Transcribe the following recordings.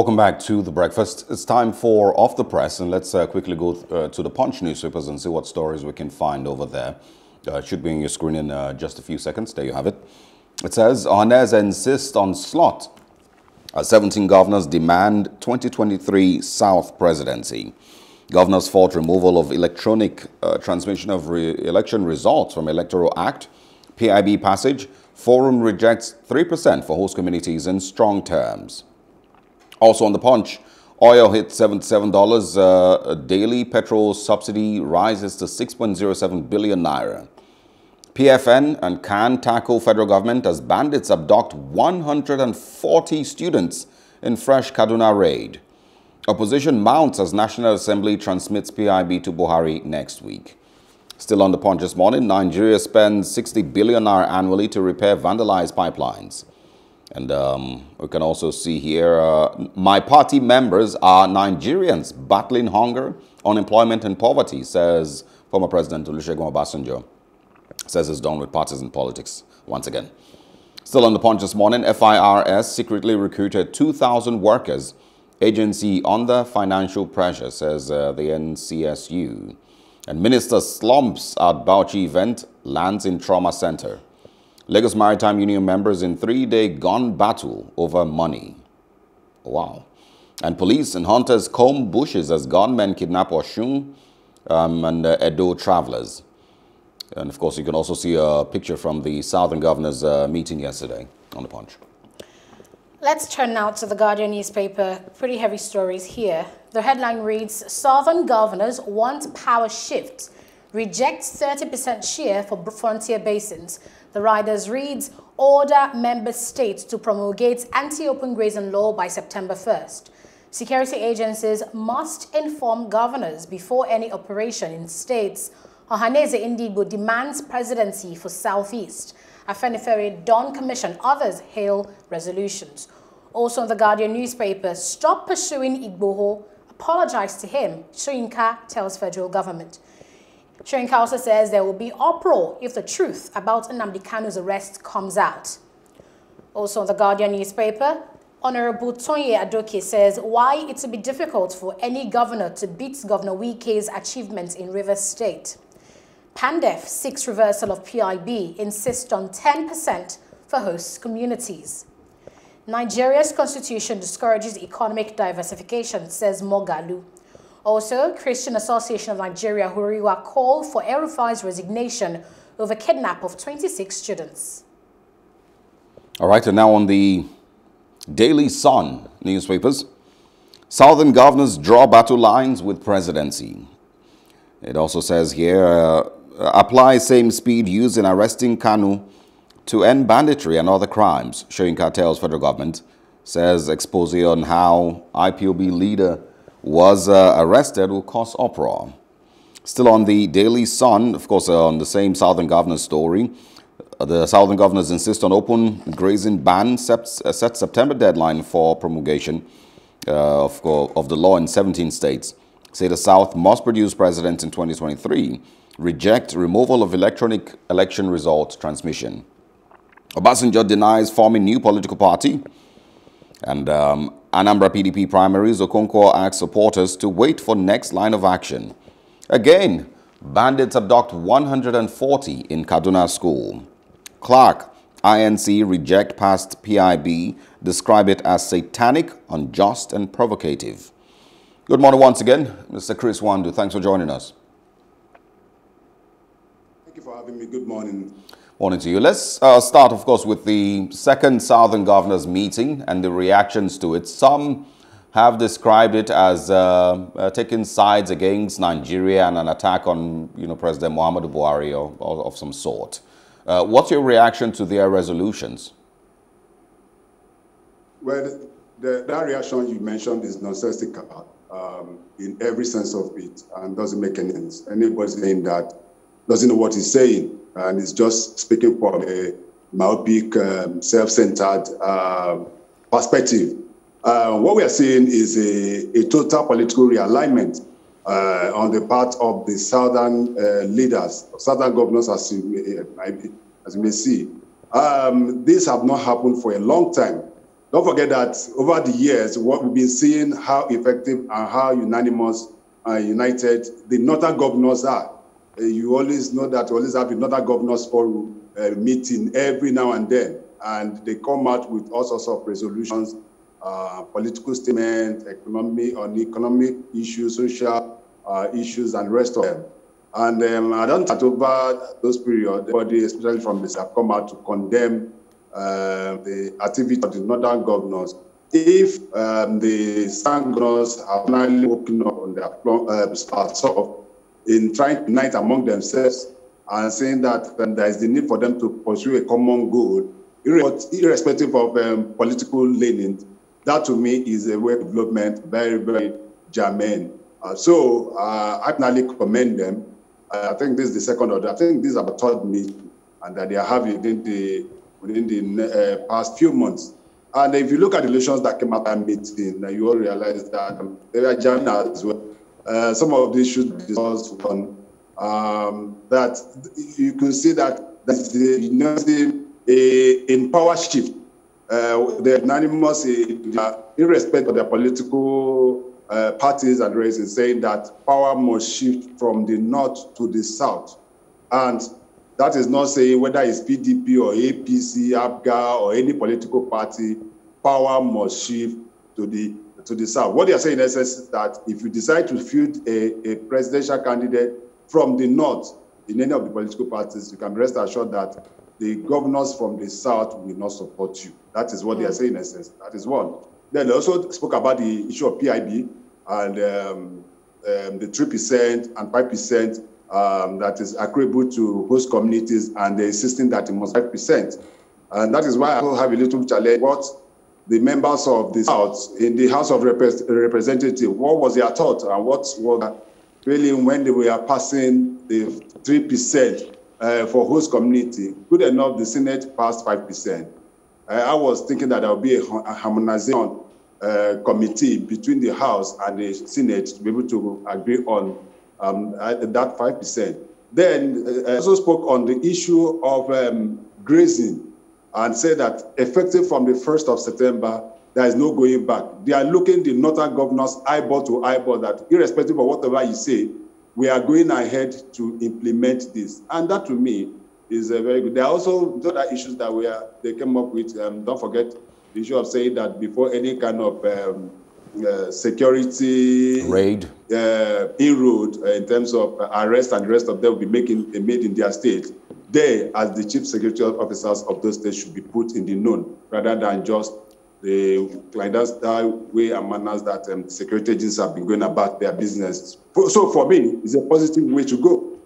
Welcome back to the breakfast. It's time for Off the Press, and let's uh, quickly go uh, to the Punch newspapers and see what stories we can find over there. Uh, should be on your screen in uh, just a few seconds. There you have it. It says Ohanaeze insists on slot. Uh, 17 governors demand 2023 South presidency. Governors fought removal of electronic uh, transmission of re election results from Electoral Act. PIB passage. Forum rejects 3% for host communities in strong terms. Also on the punch, oil hit $77 uh, daily. Petrol subsidy rises to 6.07 billion naira. PFN and CAN tackle federal government as bandits abduct 140 students in fresh Kaduna raid. Opposition mounts as National Assembly transmits PIB to Buhari next week. Still on the punch this morning, Nigeria spends 60 billion naira annually to repair vandalized pipelines. And um, we can also see here, uh, my party members are Nigerians battling hunger, unemployment and poverty, says former President Olusegun Obasanjo. Says it's done with partisan politics once again. Still on the punch this morning, FIRS secretly recruited 2,000 workers, agency under financial pressure, says uh, the NCSU. And Minister slumps at Bauchi event, lands in trauma center. Lagos Maritime Union members in three-day gun battle over money. Wow. And police and hunters comb bushes as gunmen kidnap Osun um, and uh, Edo travelers. And of course, you can also see a picture from the Southern Governors uh, meeting yesterday on the Punch. Let's turn now to the Guardian newspaper. Pretty heavy stories here. The headline reads, Southern governors want power shift, reject 30% share for frontier basins. The riders reads, order member states to promulgate anti-open grazing law by September 1st. Security agencies must inform governors before any operation in states. Ohanaeze Ndigbo demands presidency for Southeast. Afenifere DAWN Commission, others hail resolutions. Also in the Guardian newspaper, stop pursuing Igboho, apologize to him, Soyinka tells federal government. Also says there will be uproar if the truth about Nnamdi Kanu's arrest comes out. Also in the Guardian newspaper, Honorable Tonye Adoke says why it will be difficult for any governor to beat Governor Wike's achievements in Rivers State. PANDEF seeks reversal of PIB, insists on 10% for host communities. Nigeria's constitution discourages economic diversification, says Moghalu. Also, Christian Association of Nigeria, Huriwa, called for El-Rufai's resignation over kidnap of 26 students. All right, and now on the Daily Sun newspapers. Southern governors draw battle lines with presidency. It also says here, uh, apply same speed used in arresting Kanu to end banditry and other crimes, showing cartels federal government, says expose on how IPOB leader was uh, arrested will cause uproar. Still on the Daily Sun, of course, uh, on the same Southern Governor's story, uh, the Southern Governors insist on open grazing ban, set, uh, set September deadline for promulgation uh, of, of the law in 17 states. Say the South must produce president in 2023, reject removal of electronic election result transmission. Obasanjo denies forming new political party. And um, Anambra PDP primaries, Okonkwo asks supporters to wait for next line of action. Again, bandits abduct 140 in Kaduna school. Clark, INC reject past PIB, describe it as satanic, unjust and provocative. Good morning once again, Mr. Chris Nwandu. Thanks for joining us. Thank you for having me. Good morning. Morning to you. Let's uh, start, of course, with the second Southern Governors meeting and the reactions to it. Some have described it as uh, uh, taking sides against Nigeria and an attack on, you know, President Muhammadu Buhari or, or of some sort. Uh, what's your reaction to their resolutions? Well, the, that reaction you mentioned is nonsensical um, in every sense of it and doesn't make any sense. Anybody saying that doesn't know what he's saying and is just speaking from a myopic, um, self-centered uh, perspective. Uh, what we are seeing is a, a total political realignment uh, on the part of the southern uh, leaders, southern governors, as you may, as you may see. Um, this have not happened for a long time. don't forget that over the years, what we've been seeing how effective and how unanimous and united the northern governors are. Uh, you always know that you always have another governors forum uh, meeting every now and then, and they come out with all sorts of resolutions, uh, political statements, economic on economic issues, social uh, issues, and rest of them. And um, I don't talk over those periods, everybody, especially from this, have come out to condemn uh, the activity of the northern governors. If um, the governors have finally woken up on their uh, in trying to unite among themselves and saying that um, there is the need for them to pursue a common goal, irrespective of um, political leaning, that to me is a way of development very, very germane. Uh, so uh, I finally commend them. I think this is the second order. I think this is about third meeting, and that they are having within the within the uh, past few months. And if you look at the relations that came out of that meeting, you all realize that um, they are germane as well. Uh, some of these should be discussed on um, that you can see that there's the you know, a, in power shift. Uh, the unanimous, uh, irrespective of their political uh, parties and races, saying that power must shift from the north to the south. And that is not saying whether it's PDP or APC, APGA, or any political party, power must shift to the to the south. What they are saying in essence is that if you decide to field a, a presidential candidate from the north in any of the political parties, you can rest assured that the governors from the south will not support you. That is what mm. they are saying in essence. That is one. Then they also spoke about the issue of PIB and um, um, the 3% and 5% um, that is accruable to host communities, and they're insisting that it must 5%. And that is why I have a little challenge. What the members of the House in the House of Repres Representatives, what was their thought and what was feeling when they were passing the 3% uh, for host community? Good enough, the Senate passed 5%. Uh, I was thinking that there would be a, a harmonization uh, committee between the House and the Senate to be able to agree on um, that 5%. Then uh, also spoke on the issue of um, grazing and say that effective from the 1st of September, there is no going back. They are looking the northern governors eyeball to eyeball that irrespective of whatever you say, we are going ahead to implement this. And that to me is uh, very good. There are also other issues that we are, they came up with. Um, don't forget the issue of saying that before any kind of um, uh, security raid uh, inroad uh, in terms of arrest and the rest of them will be making uh, made in their state. They, as the chief security officers of those states, should be put in the known rather than just the clandestine way and manners that um, security agents have been going about their business. So for me, it's a positive way to go.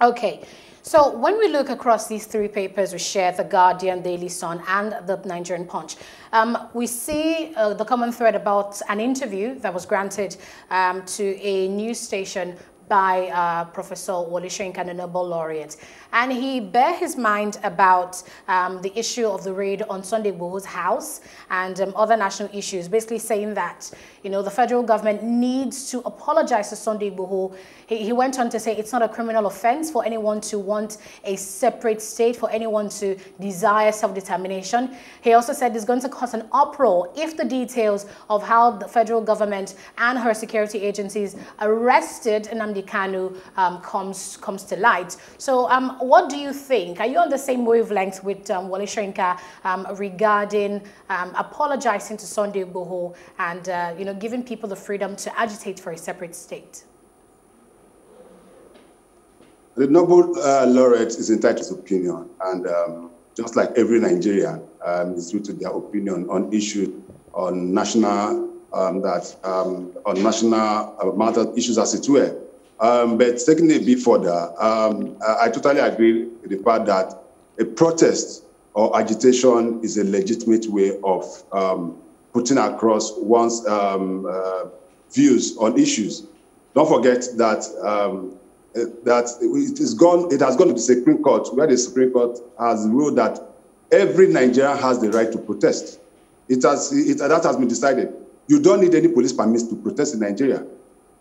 Okay. So when we look across these three papers we share, The Guardian, Daily Sun, and The Nigerian Punch, um, we see uh, the common thread about an interview that was granted um, to a news station by uh, Professor Wole Soyinka, a Nobel laureate. And he bare his mind about um, the issue of the raid on Sunday Igboho's house and um, other national issues, basically saying that, you know, the federal government needs to apologize to Sunday Igboho. He, he went on to say it's not a criminal offense for anyone to want a separate state, for anyone to desire self-determination. He also said it's going to cause an uproar if the details of how the federal government and her security agencies arrested Nnamdi Kanu um, comes, comes to light. So um, what do you think? Are you on the same wavelength with um, Wole Soyinka um, regarding um, apologizing to Sunday Igboho and uh, you know giving people the freedom to agitate for a separate state? The Nobel uh, laureate is entitled to his opinion, and um, just like every Nigerian, um, is due to their opinion on issues on national um, that um, on national uh, matter issues as it were. Um, but taking it a bit further, um, I, I, totally agree with the fact that a protest or agitation is a legitimate way of um, putting across one's um, uh, views on issues. Don't forget that um, that it is gone. It has gone to the Supreme Court, where the Supreme Court has ruled that every Nigerian has the right to protest. It has it, that has been decided. You don't need any police permits to protest in Nigeria.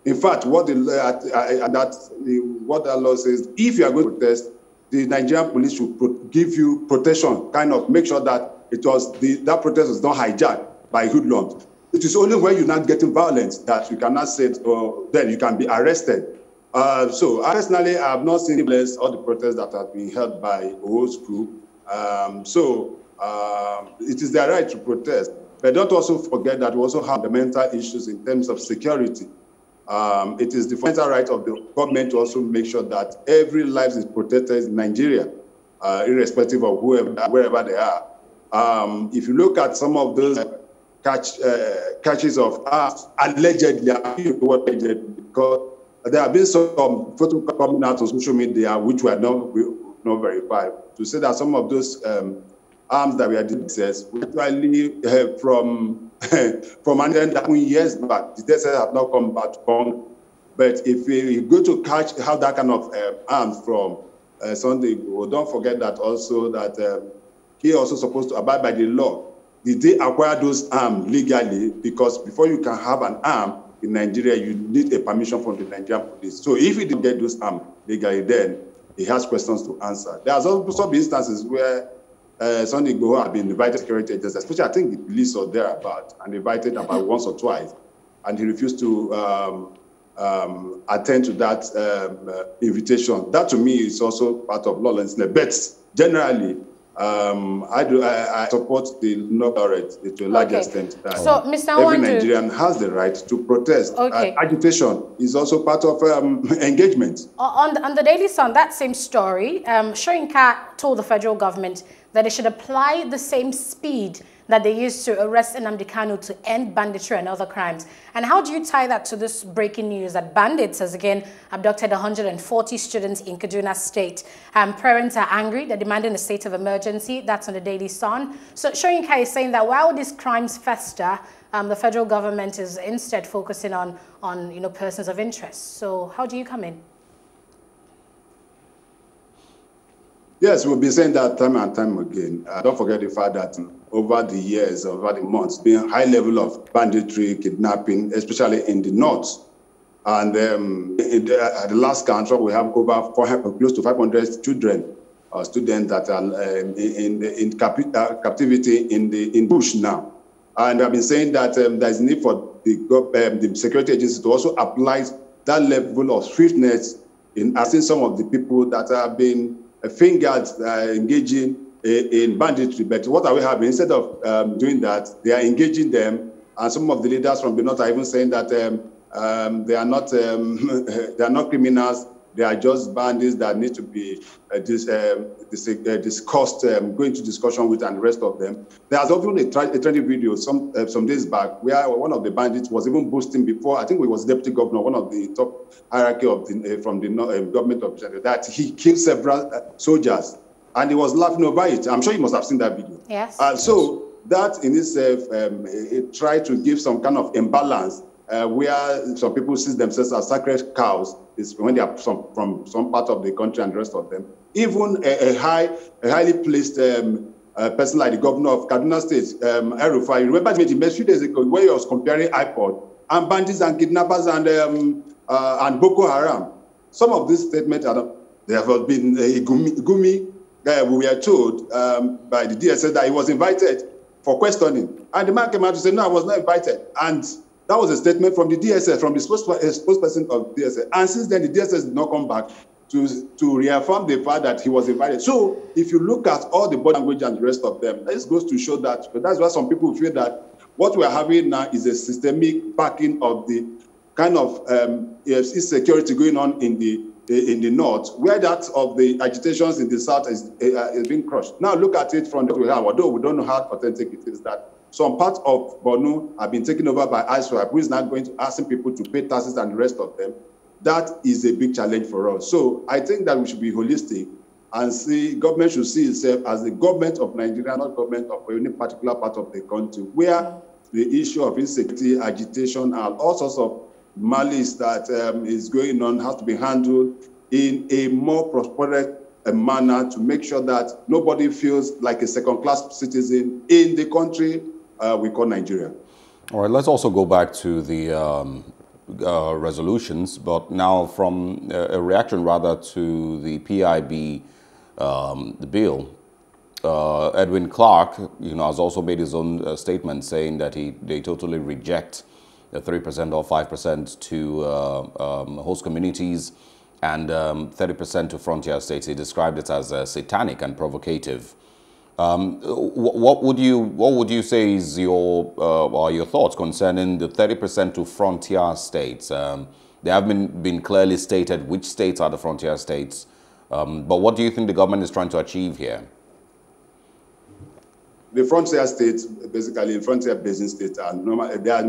In fact, what the uh, uh, that the, what that law says, if you are going to protest, the Nigerian police should pro- give you protection, kind of make sure that it was the, that protest was not hijacked by hoodlums. It is only when you're not getting violence that you cannot say, oh, then you can be arrested. Uh, so personally, I have not seen all the protests that have been held by Owo's crew. Um, so uh, it is their right to protest. But don't also forget that we also have the mental issues in terms of security. Um, it is the fundamental right of the government to also make sure that every life is protected in Nigeria, uh, irrespective of whoever, wherever they are. Um, if you look at some of those catch, uh, catches of arms, allegedly, because there have been some photos coming out on social media which were not, not verified to say that some of those um, arms that we are access actually uh, from from an end that years back. The DSS have not come back to But if you go to catch have that kind of uh, arms from uh, Sunday, well, don't forget that also that um, he also supposed to abide by the law. Did they acquire those arms legally? Because before you can have an arm in Nigeria, you need a permission from the Nigerian police. So if he didn't get those arms legally, then he has questions to answer. There are also some instances where uh, Sunday Igboho have been invited security agents, especially I think the police or thereabout, and invited about once or twice, and he refused to um, um, attend to that um, uh, invitation. That to me is also part of lawlessness. But generally, um, I do. I, I, support the North to a large okay. extent. That so, Mr. Every Nigerian has the right to protest. Okay. Uh, agitation is also part of um, engagement. On the, on the Daily Sun, that same story, um, Soyinka told the federal government that it should apply the same speed that they used to arrest Nnamdi Kanu to end banditry and other crimes. And how do you tie that to this breaking news that bandits has again abducted 140 students in Kaduna State? Um, parents are angry. They're demanding a state of emergency. That's on the Daily Sun. So Soyinka is saying that while these crimes fester, um, the federal government is instead focusing on, on you know, persons of interest. So how do you come in? Yes, we'll be saying that time and time again. Uh, don't forget the fact that over the years, over the months, been high level of banditry, kidnapping, especially in the north. And um, the, at the last count, we have over 400, close to 500 children, uh, students that are um, in, in, in uh, captivity in the in bush now. And I've been saying that um, there is need for the, um, the security agencies to also apply that level of swiftness in asking some of the people that have been fingered uh, engaging in banditry. But what are we having? Instead of um, doing that, they are engaging them. And some of the leaders from the north are even saying that um, um, they are not um, they are not criminals. They are just bandits that need to be uh, dis, um, dis, uh, discussed, um, going to discussion with, and the rest of them. There's even a, tra- a trending video some uh, some days back where one of the bandits was even boasting before. I think he was deputy governor, one of the top hierarchy of the, uh, from the uh, government of that he killed several soldiers, and he was laughing over it. I'm sure you must have seen that video. Yes. so that in itself um, it tried to give some kind of imbalance uh, where some people see themselves as sacred cows is when they are some, from some part of the country and the rest of them. Even a, a high, a highly placed um, uh, person like the governor of Kaduna State, um, El-Rufai, you remember made a few days ago where he was comparing IPOB and bandits and kidnappers and um, uh, and Boko Haram. Some of these statements are they have been a gumi. gumi uh, we were told um, by the DSS that he was invited for questioning, and the man came out to say, "No, I was not invited." And that was a statement from the DSS, from the spokesperson of DSS. And since then, the DSS did not come back to, to reaffirm the fact that he was invited. So if you look at all the body language and the rest of them, this goes to show that, but that's why some people feel that what we're having now is a systemic backing of the kind of um, insecurity going on in the in the north, where that of the agitations in the south is, uh, is being crushed. Now look at it from the we have, although we don't know how authentic it is that some parts of Borno have been taken over by ISWAP, who is now going to asking people to pay taxes and the rest of them. That is a big challenge for us. So I think that we should be holistic and see government should see itself as the government of Nigeria, not government of any particular part of the country, where the issue of insecurity, agitation, and all sorts of malice that um, is going on has to be handled in a more prosperous manner to make sure that nobody feels like a second-class citizen in the country uh, we call Nigeria. All right, let's also go back to the um, uh, resolutions, but now from a, a, reaction rather to the PIB, um, the bill. uh, Edwin Clark, you know, has also made his own uh, statement saying that he they totally reject 3% or 5% to uh, um, host communities and 30% um, to frontier states. He described it as uh, satanic and provocative. Um, what would you what would you say is your uh, or your thoughts concerning the 30% to frontier states? Um, they have been been clearly stated which states are the frontier states, um, but what do you think the government is trying to achieve here? The frontier states, basically, frontier basin states are normal. They are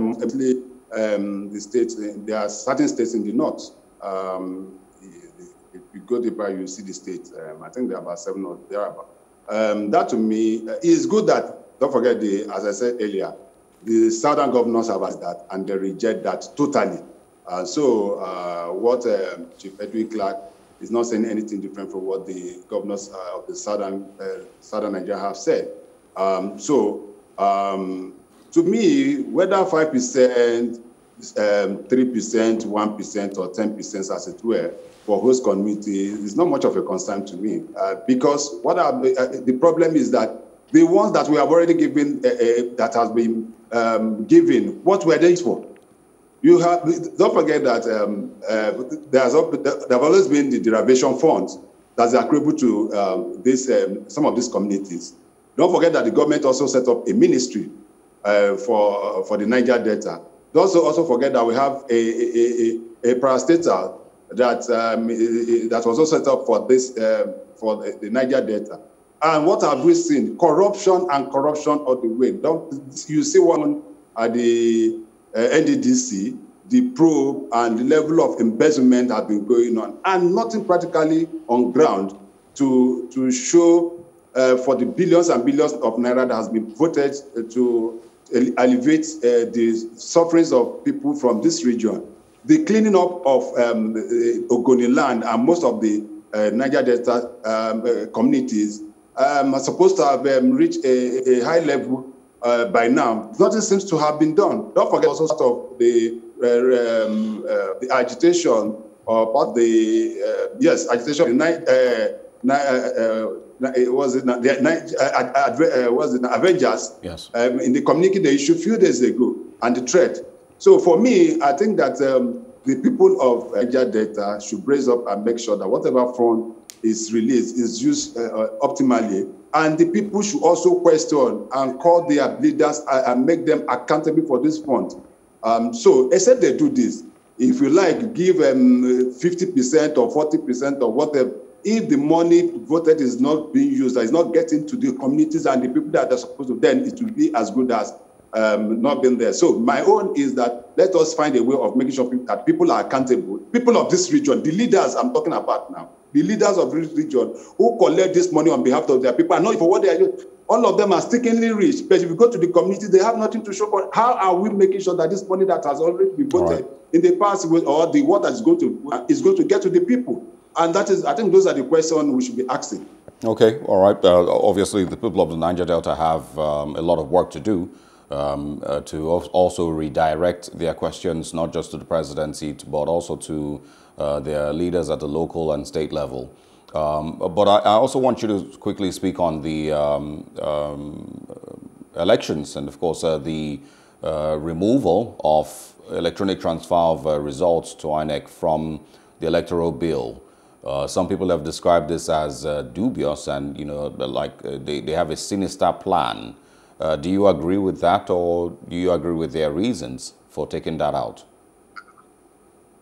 um, the states. There are certain states in the north. Um, if you go deeper, you see the states. Um, I think there are about seven or thereabout. Um, that to me uh, is good that, don't forget, the, as I said earlier, the southern governors have asked that and they reject that totally. Uh, so uh, what uh, Chief Edwin Clark is not saying anything different from what the governors uh, of the southern, uh, southern Nigeria have said. Um, so um, to me, whether 5%, 3%, 1%, or 10%, as it were, for host community is not much of a concern to me uh, because what uh, the problem is that the ones that we have already given uh, uh that has been um, given, what were they for? You have don't forget that um, uh, there's there have always been the derivation funds that's accruable to um, this um, some of these communities. Don't forget that the government also set up a ministry uh, for for the Niger Delta. Don't also also forget that we have a a, a, a parastatal that um, that was also set up for this uh, for the, the, Niger Delta. And what have we seen? Corruption and corruption all the way. Don't, you see one at the uh, NDDC, the probe and the level of embezzlement have been going on, and nothing practically on ground to to show uh, for the billions and billions of naira that has been voted to alleviate uh, the sufferings of people from this region the cleaning up of um, Ogoni land and most of the uh, Niger Delta um, uh, communities um, are supposed to have um, reached a, a, high level uh, by now. Nothing seems to have been done. Don't forget also sort of the uh, um, uh, the agitation about the uh, yes agitation. The was it the uh, was it Avengers? Yes. Um, in the communique they issued a few days ago, and the threat so for me, I think that um, the people of Niger Delta should raise up and make sure that whatever fund is released is used uh, uh, optimally. And the people should also question and call their leaders and make them accountable for this fund. Um, so, except they do this, if you like, give them 50% or 40% or whatever, if the money voted is not being used, is not getting to the communities and the people that are supposed to, then it will be as good as um, not being there. So my own is that let us find a way of making sure that people are accountable. People of this region, the leaders I'm talking about now, the leaders of this region who collect this money on behalf of their people, and not for what they are doing. All of them are stickingly rich, but if you go to the community, they have nothing to show for. How are we making sure that this money that has already been voted right. in the past, or the what is going to is going to get to the people? And that is, I think, those are the questions we should be asking. Okay, all right. Uh, obviously, the people of the Niger Delta have um, a lot of work to do um, uh, to also redirect their questions not just to the presidency but also to uh, their leaders at the local and state level. Um, but I, I, also want you to quickly speak on the um, um elections and, of course, uh, the uh, removal of electronic transfer of uh, results to INEC from the electoral bill. Uh, some people have described this as uh, dubious and, you know, like uh, they, they have a sinister plan uh, do you agree with that or do you agree with their reasons for taking that out?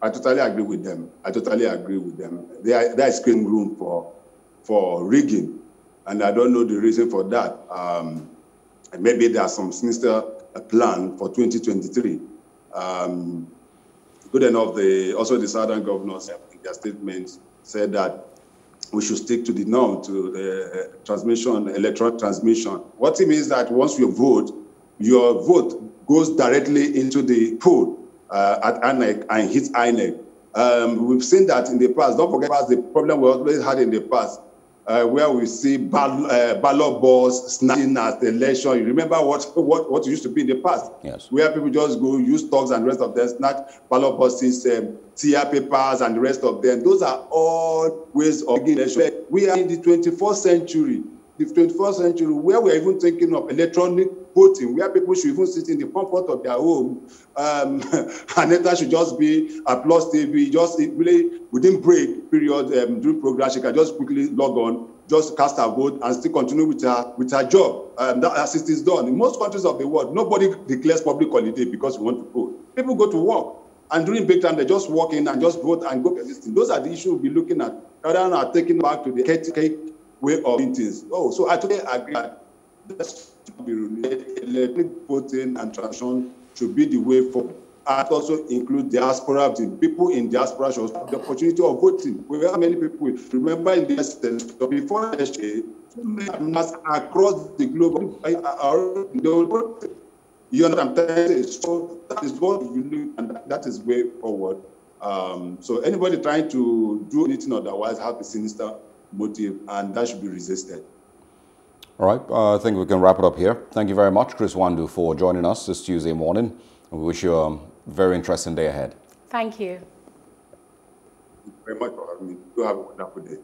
I totally agree with them. I totally agree with them. There, is room for, for rigging, and I don't know the reason for that. Um, maybe there's some sinister plan for 2023. Um, good enough, the, also the southern governors in their statements said that we should stick to the norm, to the uh, transmission, electoral transmission. What it means that once you vote, your vote goes directly into the pool uh, at INEC and hits INEC. Um, we've seen that in the past. Don't forget the problem we always had in the past uh, where we see ball, uh, ballot balls snatching at the election. You remember what, what, what used to be in the past? Yes. Where people just go use thugs and the rest of them, snatch ballot boxes, um, tear papers and the rest of them. Those are all ways of election. We are in the 21st century. The 21st century where we're even thinking of electronic voting, where people should even sit in the comfort of their home, um, and that should just be a plus TV, just really within break period um, during program, she can just quickly log on, just cast her vote, and still continue with her with her job. Um, that as it is done in most countries of the world, nobody declares public holiday because we want to vote. People go to work, and during break time they just walk in and just vote and go. Those are the issues we'll be looking at rather than taking back to the way of doing things. Oh, so I totally agree that be electronic voting and transition should be the way forward. And also include diaspora, The people in diaspora should have the opportunity of voting. We have many people. Remember in instance, before the across the globe you understand? So that is what we look, and that is way forward. Um, so anybody trying to do anything otherwise have a sinister motive, and that should be resisted. All right, uh, I think we can wrap it up here. Thank you very much, Chris Nwandu, for joining us this Tuesday morning. We wish you a very interesting day ahead. Thank you. Thank you very much for having me. You have a wonderful day.